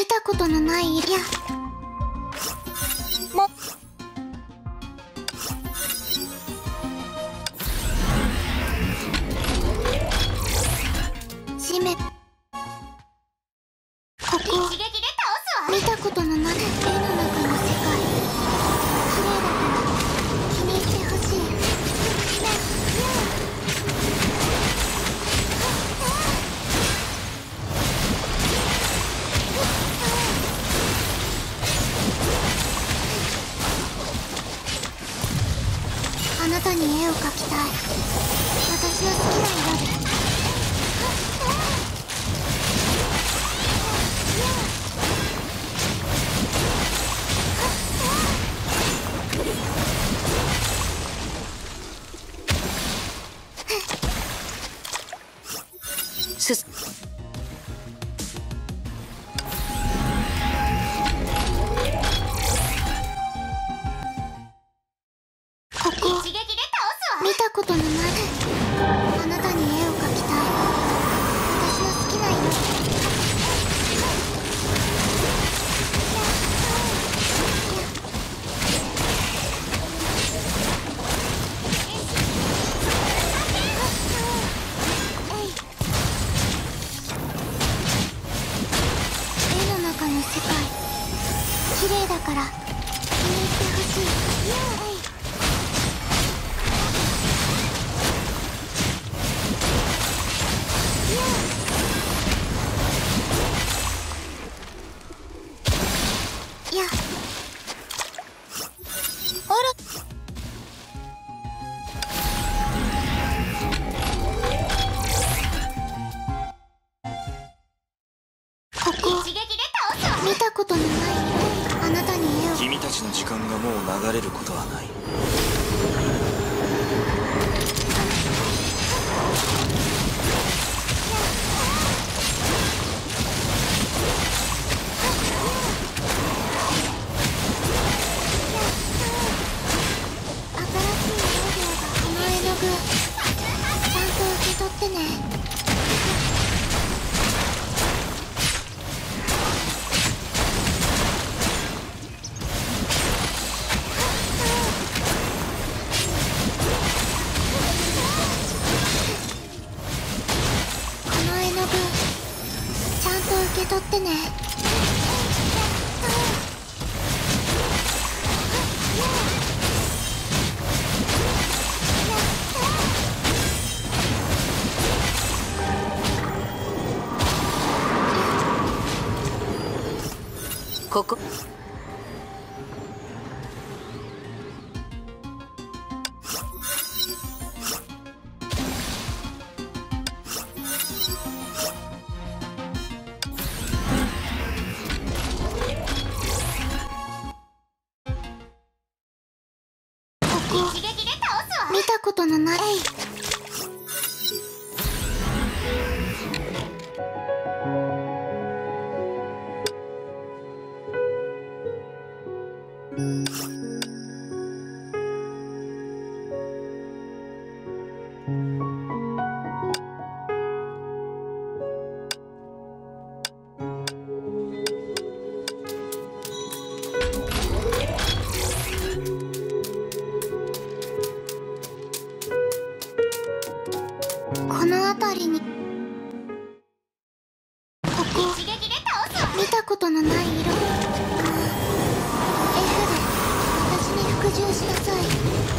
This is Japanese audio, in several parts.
見たことのないいや見たことのないあなたに絵を君たちの時間がもう流れることはない。とってね。見たことのない。Thank you.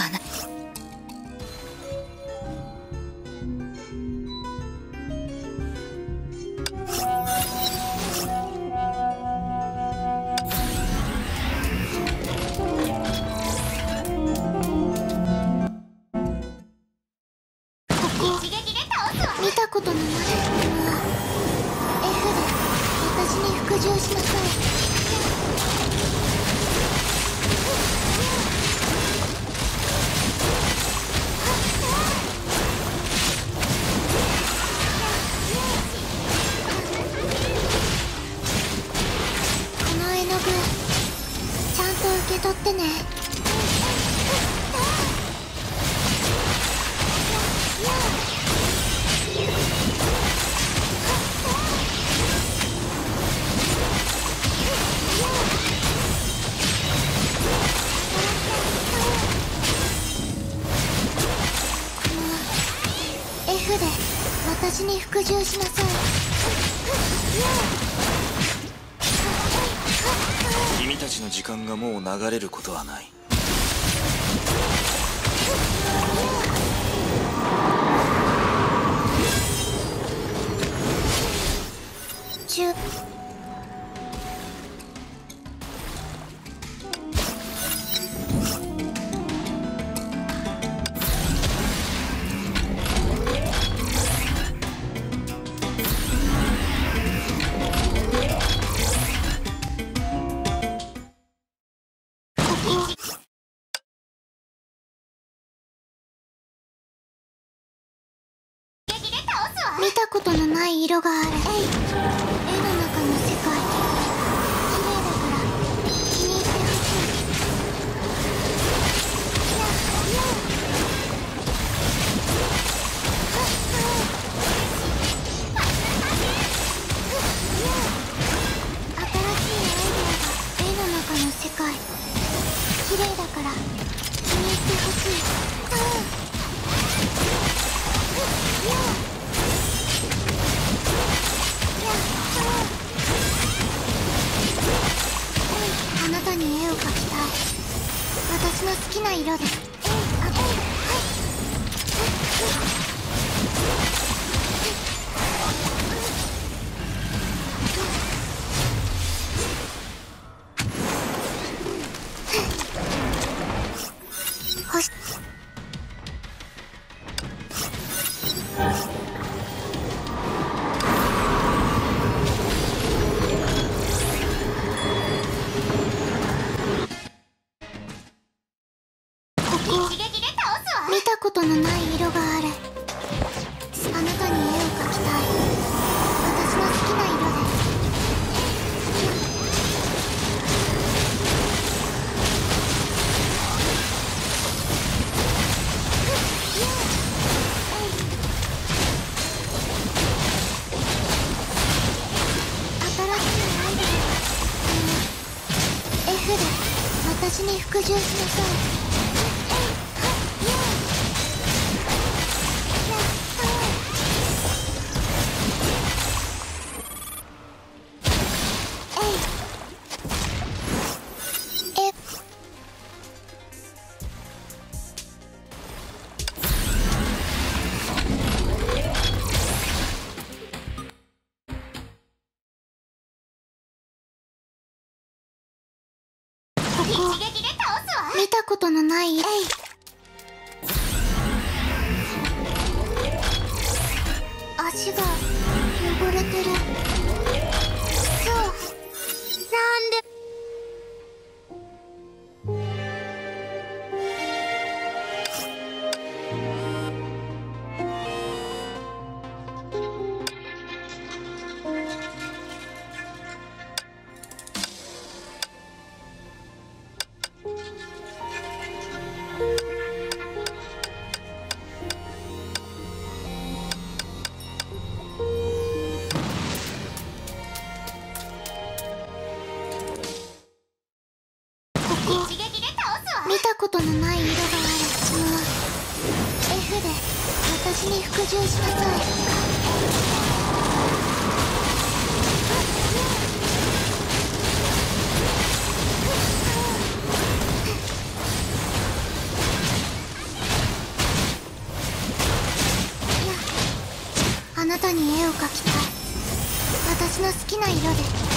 板的。ちゃんと受け取ってね。F で私に服従しなさい。間がもう流れることはない。中ことのない色がある私に服従しなさい。ない。えい足が汚れてる。ここ見たことのない色がある。その F で私に服従しなさいあなたに絵を描きたい。私の好きな色で。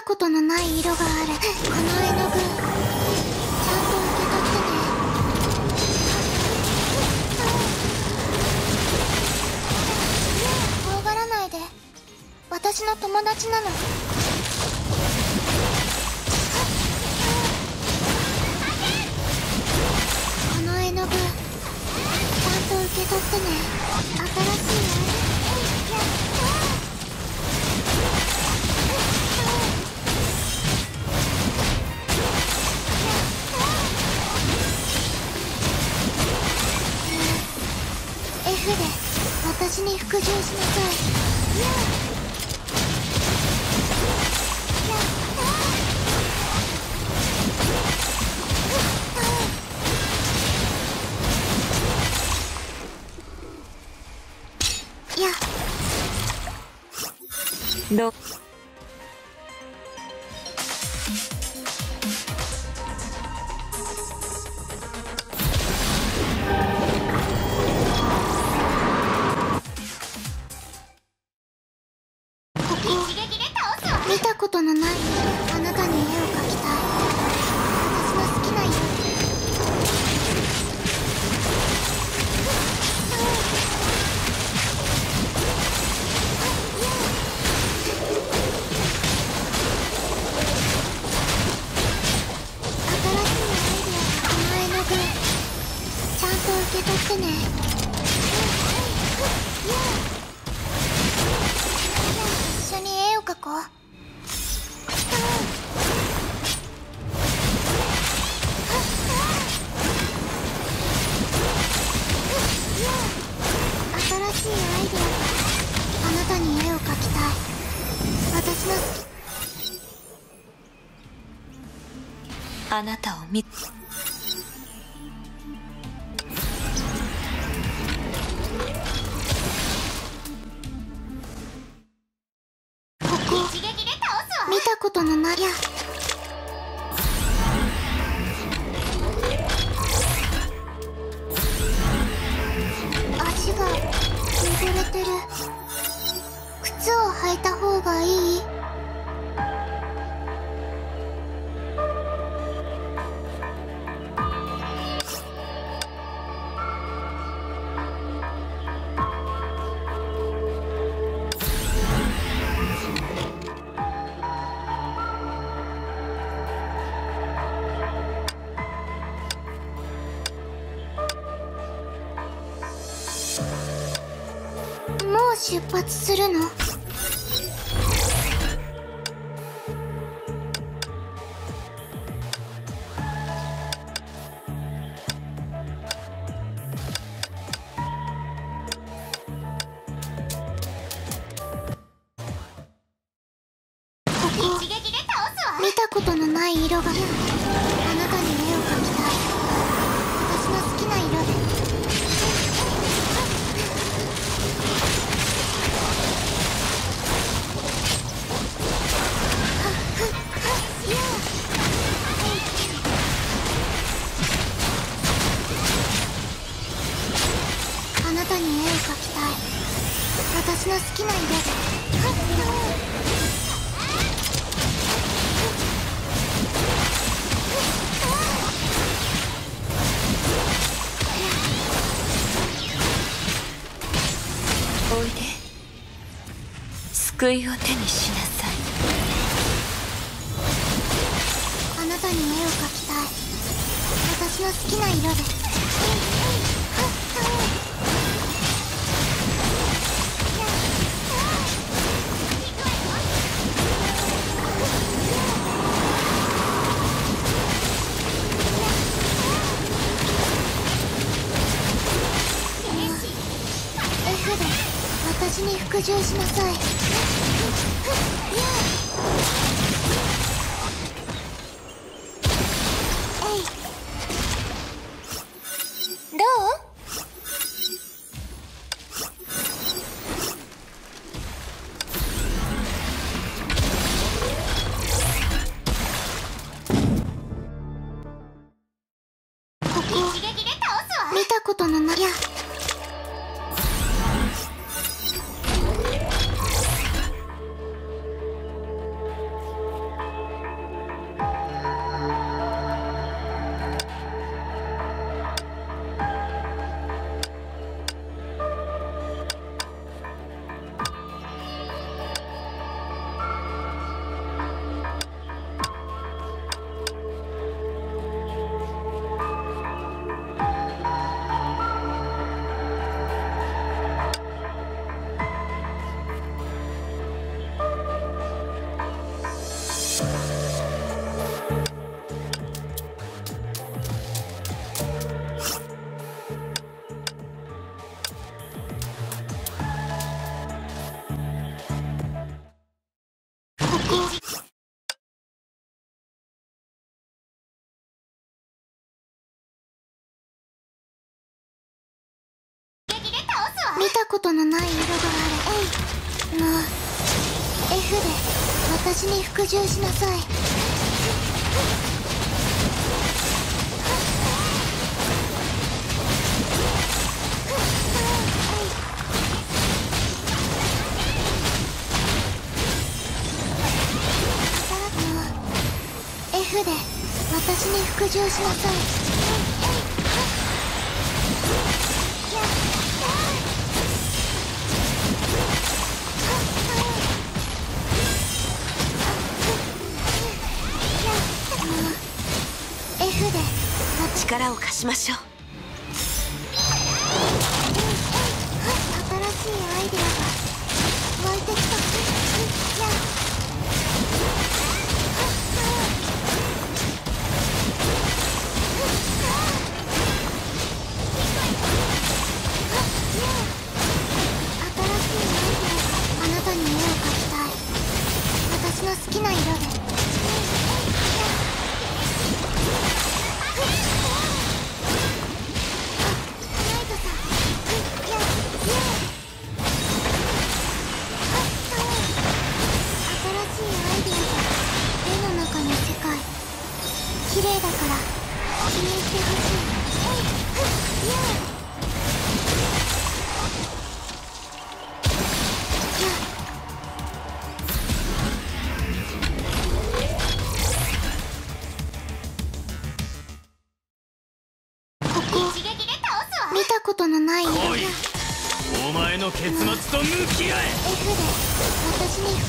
たことのない色がある。この絵の具。ちゃんと受け取ってね。怖がらないで。私の友達なの。するの？の好きな色はおいで救いを手にしなさいあなたに目を描きたい私の好きな色で。すに服従しなさい。たことのない色があるえい。もう F で私に服従しなさい。もう F で私に服従しなさい。力を貸しましょう。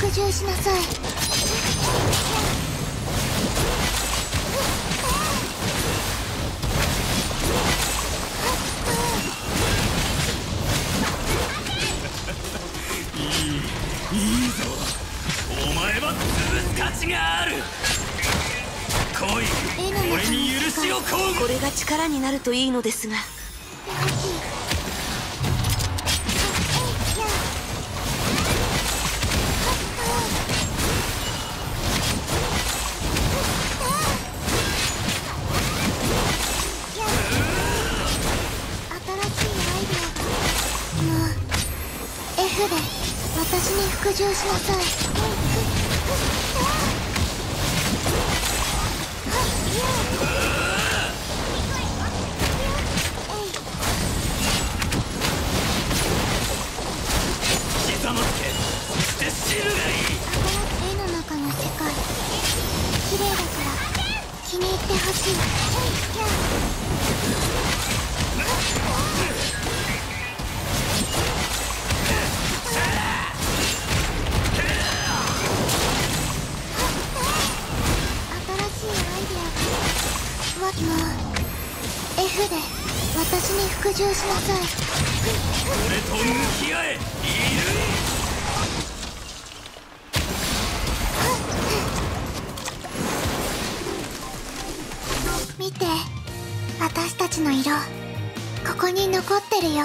服従しなさい。いいぞ。お前は潰す価値がある。来い。俺に許しを請う。これが力になるといいのですが F で私に服従しなさい刻まってそして死ぬがいい絵の中の世界。綺麗だから。気に入ってほしい。わもう F で私に服従しなさい俺と向き合えいる見て私たちの色ここに残ってるよ